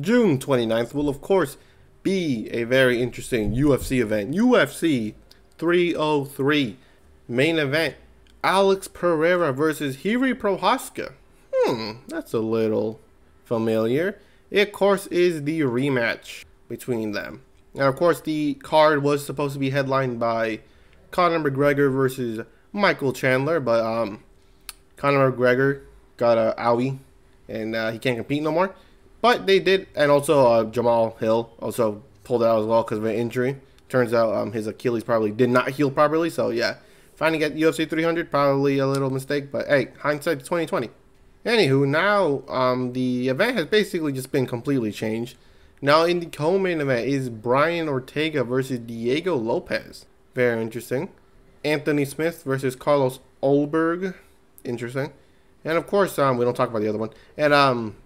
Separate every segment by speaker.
Speaker 1: June 29th will, of course, be a very interesting UFC event. UFC 303 main event. Alex Pereira versus Jiri Prochazka. Hmm, that's a little familiar. It, of course, is the rematch between them. Now, of course, the card was supposed to be headlined by Conor McGregor versus Michael Chandler, but um, Conor McGregor got a owie, and uh, he can't compete no more. But they did, and also uh, Jamahal Hill also pulled out as well because of an injury. Turns out um, his Achilles probably did not heal properly, so yeah, finding at UFC 300 probably a little mistake. But hey, hindsight 2020. Anywho, now um, the event has basically just been completely changed. Now in the co-main event is Brian Ortega versus Diego Lopes. Very interesting. Anthony Smith versus Carlos Ulberg. Interesting. And of course, um, we don't talk about the other one. And um,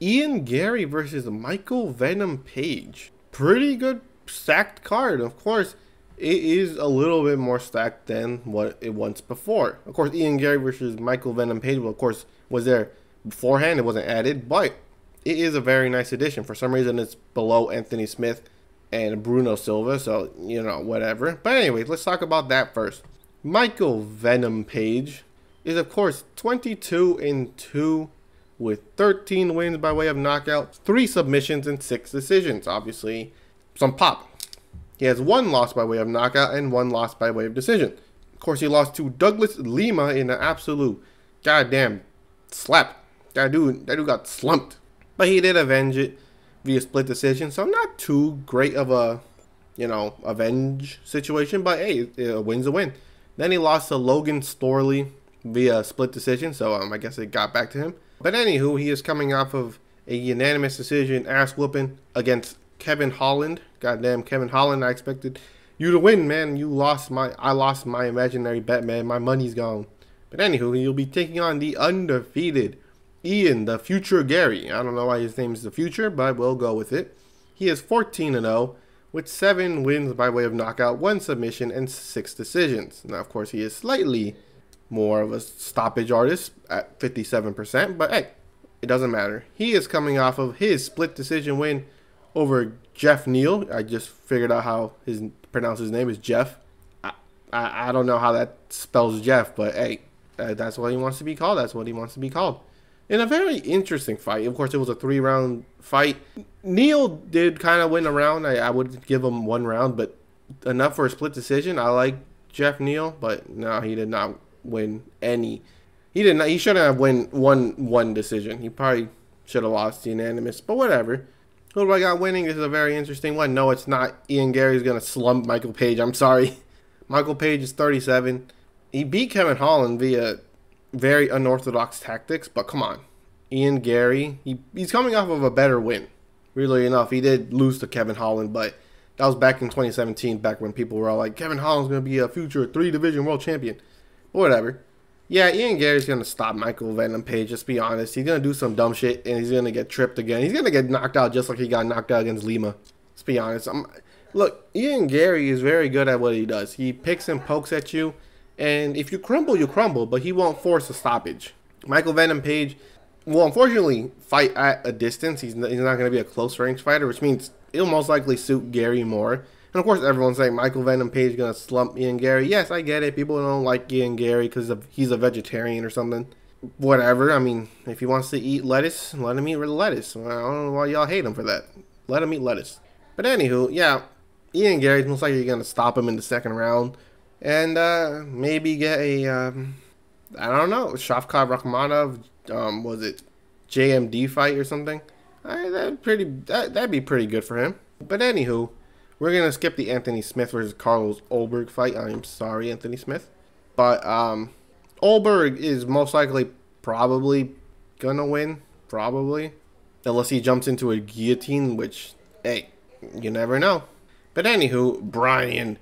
Speaker 1: Ian Garry versus Michael Venom Page. Pretty good stacked card. Of course, it is a little bit more stacked than what it was before. Of course, Ian Garry versus Michael Venom Page, well, of course, was there beforehand. It wasn't added, but it is a very nice addition. For some reason, it's below Anthony Smith and Bruno Silva, so, you know, whatever. But anyway, let's talk about that first. Michael Venom Page is, of course, 22 and 2 with 13 wins by way of knockout, 3 submissions, and 6 decisions. Obviously, some pop. He has one loss by way of knockout and one loss by way of decision. Of course, he lost to Douglas Lima in an absolute goddamn slap. That dude, that dude got slumped. But he did avenge it via split decision, so not too great of a, you know, avenge situation. But hey, a win's a win. Then he lost to Logan Storley via split decision, so um, I guess it got back to him. But anywho, he is coming off of a unanimous decision ass whooping against Kevin Holland. Goddamn, Kevin Holland, I expected you to win, man. You lost my, I lost my imaginary bet, man. My money's gone. But anywho, you'll be taking on the undefeated Ian, the future Garry. I don't know why his name is the future, but we'll go with it. He is 14 and 0 with seven wins by way of knockout, one submission, and six decisions. Now, of course, he is slightly more of a stoppage artist at 57%, but hey, it doesn't matter. He is coming off of his split decision win over Geoff Neal. I just figured out how his pronounce his name is Jeff. I, I, I don't know how that spells Jeff, but hey, uh, that's what he wants to be called. That's what he wants to be called. In a very interesting fight. Of course, it was a three round fight. Neal did kind of win a round. I, I would give him one round, but enough for a split decision. I like Geoff Neal, but no, he did not win any. He did not. He shouldn't have win one one decision. He probably should have lost the unanimous, but whatever. Who do I got winning? This is a very interesting one. No, it's not. Ian Garry's gonna slump Michael Page. I'm sorry. Michael Page is 37 he beat Kevin Holland via very unorthodox tactics, but come on. Ian Garry, he, he's coming off of a better win. Really enough, he did lose to Kevin Holland, but that was back in 2017, back when people were all like, Kevin Holland's going to be a future three division world champion. Whatever. Yeah, Ian Garry's to stop Michael Venom Page, just be honest. He's to do some dumb shit, and he's to get tripped again. He's to get knocked out just like he got knocked out against Lima. Let's be honest. I'm, look, Ian Garry is very good at what he does. He picks and pokes at you and if you crumble, you crumble, but he won't force a stoppage. Michael Venom Page will unfortunately fight at a distance. He's, he's not to be a close range fighter, which means it'll most likely suit Garry more. And of course, everyone's saying Michael Venom Page to slump Ian Garry. Yes, I get it. People don't like Ian Garry because he's a vegetarian or something. Whatever. I mean, if he wants to eat lettuce, let him eat lettuce. I don't know why y'all hate him for that. Let him eat lettuce. But anywho, yeah, Ian Garry's most likely going to stop him in the second round and uh, maybe get a um, I don't know Shavkat Rakhmonov. Um, was it JMD fight or something? I, that pretty that that'd be pretty good for him. But anywho, we're gonna skip the Anthony Smith versus Carlos Ulberg fight. I'm sorry, Anthony Smith, but um, Ulberg is most likely probably gonna win, probably, unless he jumps into a guillotine, which hey, you never know. But anywho, Brian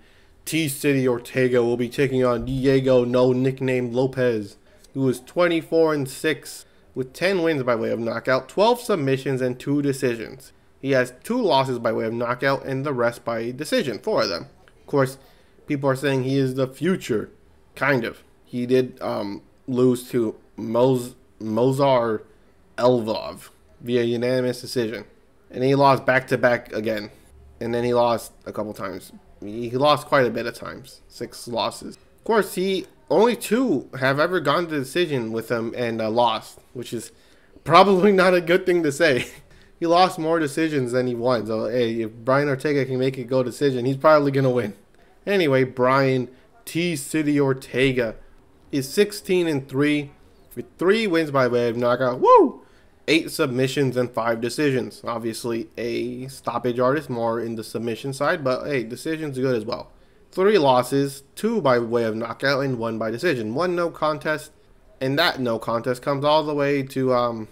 Speaker 1: T City Ortega will be taking on Diego No Nickname Lopes, who is 24 and 6 with 10 wins by way of knockout, 12 submissions, and 2 decisions. He has 2 losses by way of knockout and the rest by decision, 4 of them. Of course, people are saying he is the future. Kind of. He did um, lose to Moz- Movsar Evloev via unanimous decision. and he lost back to back again, and then he lost a couple times. He lost quite a bit of times, six losses. Of course, he only two have ever gone to decision with him and uh, lost, which is probably not a good thing to say. He lost more decisions than he won. So hey, if Brian Ortega can make it go decision, he's probably gonna win. Anyway, Brian T City Ortega is 16 and three with three wins by way of knockout. Woo! Eight submissions and five decisions. Obviously, a stoppage artist, more in the submission side, but hey, decisions good as well. Three losses, two by way of knockout, and one by decision. One no contest, and that no contest comes all the way to um,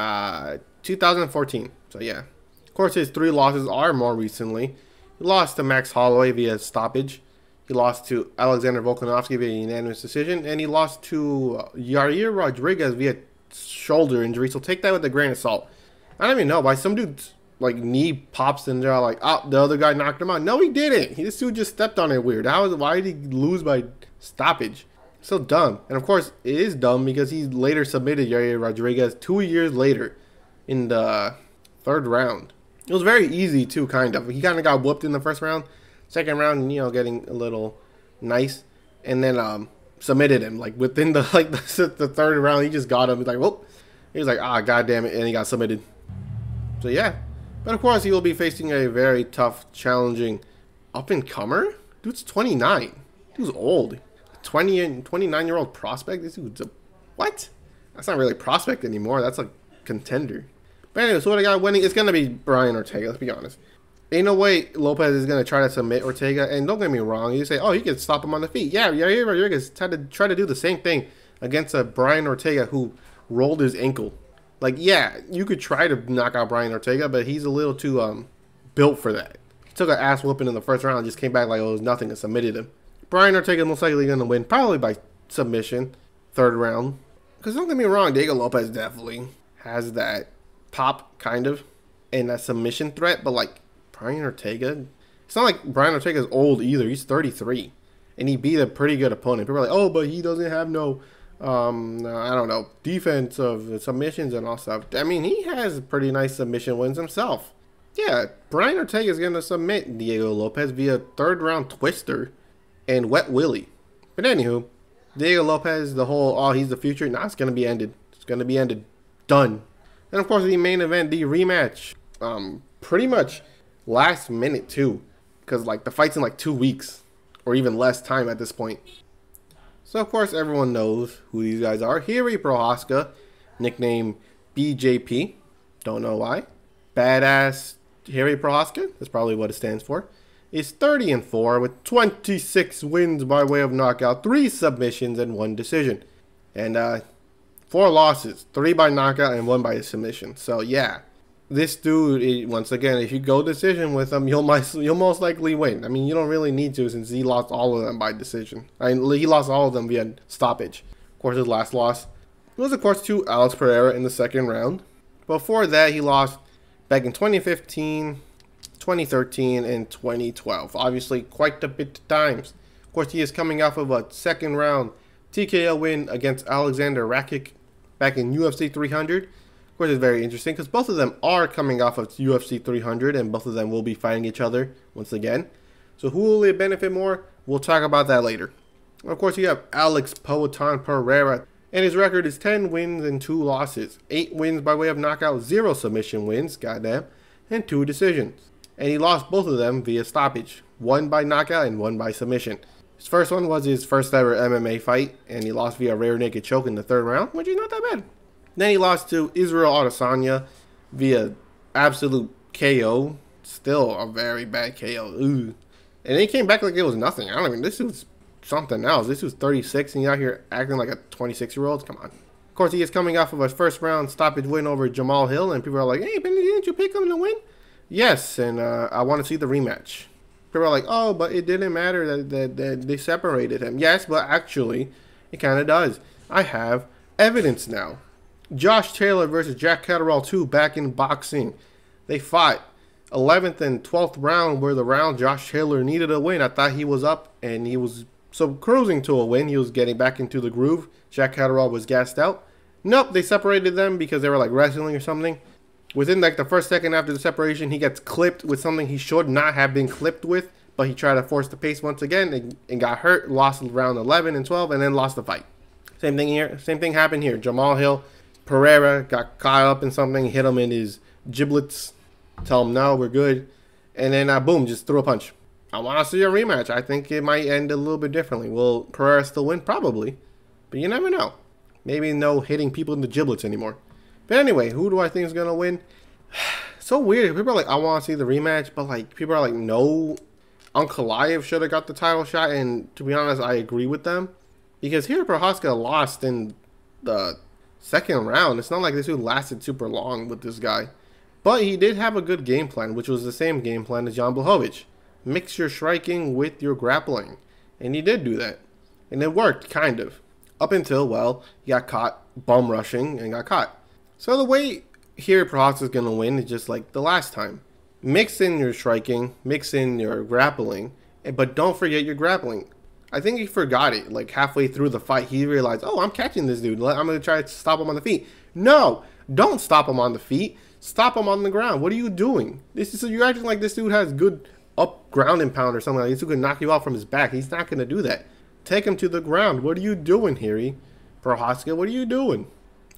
Speaker 1: uh, 2014. So yeah, of course, his three losses are more recently. He lost to Max Holloway via stoppage. He lost to Alexander Volkanovski via unanimous decision, and he lost to uh, Yair Rodriguez via shoulder injury. So take that with a grain of salt. I don't even know why some dude's like knee pops and they're like, oh, the other guy knocked him out. No, he didn't. He, this dude just stepped on it weird. How is why did he lose by stoppage? So dumb. And of course, it is dumb because he later submitted Yair Rodriguez two years later in the third round. It was very easy too, kind of. He kind of got whooped in the first round. Second round, you know, getting a little nice, and then um, submitted him like within the like the, the third round. He just got him. He's like, whoop. He was like, ah, god damn it, and he got submitted. So yeah, but of course he will be facing a very tough, challenging up and comer. Dude's 29. Dude's old. 20 and 29 year old prospect. This dude's a what? That's not really prospect anymore. That's a contender. But anyway, so what I got winning, it's gonna be Brian Ortega. Let's be honest. Ain't no way Lopes is gonna try to submit Ortega. And don't get me wrong, you say, oh, you can stop him on the feet. Yeah, yeah, Rodriguez tried to try to do the same thing against a Brian Ortega who rolled his ankle. Like, yeah, you could try to knock out Brian Ortega, but he's a little too um built for that. He took an ass whooping in the first round, and just came back like oh, it was nothing and submitted him. Brian Ortega most likely gonna win, probably by submission, third round. Because don't get me wrong, Diego Lopes definitely has that pop kind of and that submission threat, but like Brian Ortega, it's not like Brian Ortega's old either. He's 33, and he beat a pretty good opponent. People are like, oh, but he doesn't have no, um, I don't know, defense of submissions and all stuff. I mean, he has pretty nice submission wins himself. Yeah, Brian Ortega is going to submit Diego Lopes via third round twister and wet Willie. But anywho, Diego Lopes, the whole, oh, he's the future. Nah, it's to be ended. It's to be ended. Done. And of course, the main event, the rematch. Um, pretty much last minute too, because like the fight's in like two weeks or even less time at this point. So of course everyone knows who these guys are. Jiri Prochazka, nickname BJP. Don't know why. Badass Jiri Prochazka. That's probably what it stands for. Is 30 and 4 with 26 wins by way of knockout, 3 submissions, and 1 decision. And uh, 4 losses, 3 by knockout and 1 by submission. So yeah, this dude, once again, if you go decision with him, you'll most, you'll most likely win. I mean, you don't really need to since he lost all of them by decision. I mean, he lost all of them via stoppage. Of course, his last loss was, of course, to Alex Pereira in the second round. Before that, he lost back in 2015, 2013, and 2012. Obviously, quite a bit of times. Of course, he is coming off of a second round TKO win against Alexander Rakic back in UFC 300 Of course, it's very interesting because both of them are coming off of UFC 300 and both of them will be fighting each other once again. So who will it benefit more? We'll talk about that later. Of course, you have Alex Poatan Pereira, and his record is 10 wins and 2 losses. 8 wins by way of knockout, 0 submission wins, goddamn, and 2 decisions. And he lost both of them via stoppage, one by knockout and one by submission. His first one was his first ever MMA fight, and he lost via rear naked choke in the third round, which is not that bad. Then he lost to Israel Adesanya via absolute KO. Still a very bad KO. Ooh. And he came back like it was nothing. I don't even. This was something else. This was 36, and he's out here acting like a 26 year old. Come on. Of course, he is coming off of a first round stoppage win over Jamal Hill, and people are like, "Hey, didn't you pick him to win?" Yes, and uh, I want to see the rematch. People are like, "Oh, but it didn't matter that, that, that they separated him." Yes, but actually, it kind of does. I have evidence now. Josh Taylor versus Jack Catterall 2 back in boxing. They fought 11th and 12th round where the round Josh Taylor needed a win. I thought he was up and he was so cruising to a win. He was getting back into the groove. Jack Catterall was gassed out. Nope, they separated them because they were like wrestling or something. Within like the first second after the separation, he gets clipped with something he should not have been clipped with, but he tried to force the pace once again and, and got hurt, lost round 11 and 12, and then lost the fight. Same thing here. Same thing happened here. Jamal Hill, Pereira got caught up in something, hit him in his giblets, tell him no, we're good, and then uh, boom, just threw a punch. I want to see a rematch. I think it might end a little bit differently. Will Pereira still win? Probably. But you never know. Maybe no hitting people in the giblets anymore. But anyway, who do I think is going to win? so weird. People are like, I want to see the rematch. But like, people are like, no, Ankalaev should have got the title shot. And to be honest, I agree with them. Because here, Prochazka lost in the second round. It's not like this dude lasted super long with this guy. But he did have a good game plan, which was the same game plan as Jan Blachowicz mix your striking with your grappling. And he did do that. And it worked, kind of. Up until, well, he got caught bum rushing and got caught. So the way here Prochazka is going to win is just like the last time. Mix in your striking, mix in your grappling, eh, but don't forget your grappling. I think he forgot it. Like halfway through the fight, he realized, oh, I'm catching this dude. I'm going to try to stop him on the feet. No, don't stop him on the feet. Stop him on the ground. What are you doing? This is you're acting like this dude has good up ground pound or something like this who can knock you out from his back. He's not going to do that. Take him to the ground. What are you doing, Harry? Prochazka, what are you doing?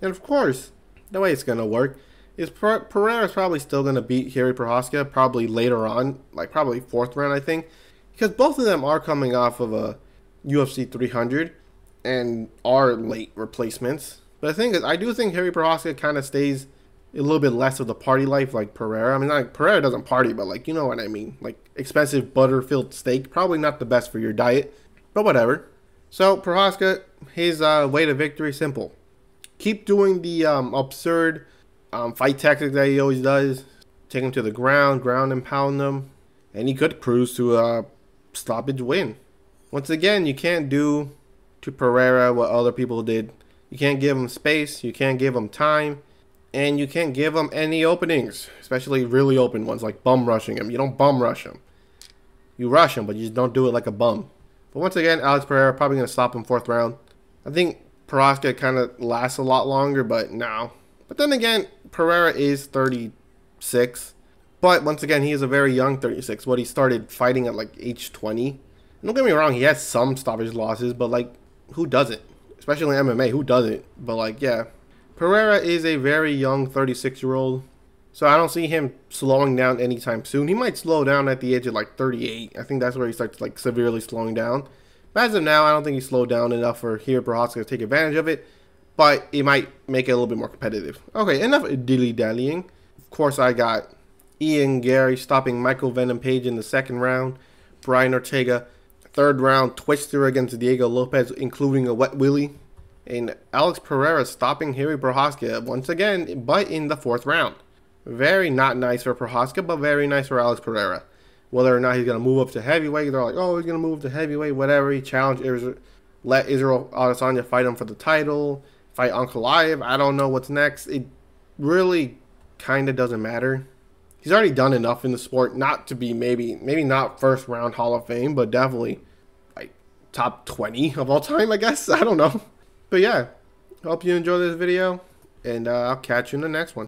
Speaker 1: And of course, the way it's going to work is per- Pereira's probably still going to beat Harry Prochazka probably later on, like probably fourth round, I think. Because both of them are coming off of a UFC 300 and are late replacements. But the thing is, I do think Harry Prochazka kind of stays – a little bit less of the party life like Pereira. I mean, like Pereira doesn't party, but like you know what I mean. Like expensive butter filled steak, probably not the best for your diet, but whatever. So Prochazka, his uh, way to victory simple. Keep doing the um, absurd um, fight tactic that he always does. Take him to the ground, ground and pound them, and he could cruise to a stoppage win. Once again, you can't do to Pereira what other people did. You can't give him space. You can't give him time and you can't give him any openings, especially really open ones like bum rushing him. You don't bum rush him. You rush him, but you just don't do it like a bum. But once again, Alex Pereira probably going to stop him fourth round. I think Prochazka kind of lasts a lot longer, but no. But then again, Pereira is 36. But once again, he is a very young 36. What he started fighting at like age 20. don't get me wrong, he has some stoppage losses, but like, who doesn't? Especially in MMA, who doesn't? But like, yeah, Pereira is a very young 36 year old, so I don't see him slowing down anytime soon. He might slow down at the age of like 38. I think that's where he starts like severely slowing down. But as of now, I don't think he slowed down enough for here Prochazka to take advantage of it, but it might make it a little bit more competitive. Okay, enough dilly dallying. Of course, I got Ian Garry stopping Michael Venom Page in the second round. Brian Ortega, third round twister against Diego Lopes, including a wet willy and Alex Pereira stopping Harry Prochazka once again, but in the fourth round. Very not nice for Prochazka, but very nice for Alex Pereira. Whether or not he's going to move up to heavyweight, they're like, oh, he's going to move to heavyweight, whatever. He challenged Israel, let Israel Adesanya fight him for the title, fight Ankalaev. I don't know what's next. It really kind of doesn't matter. He's already done enough in the sport not to be maybe maybe not first round Hall of Fame, but definitely like top 20 of all time, I guess. I don't know. But yeah, hope you enjoy this video, and uh, I'll catch you in the next one.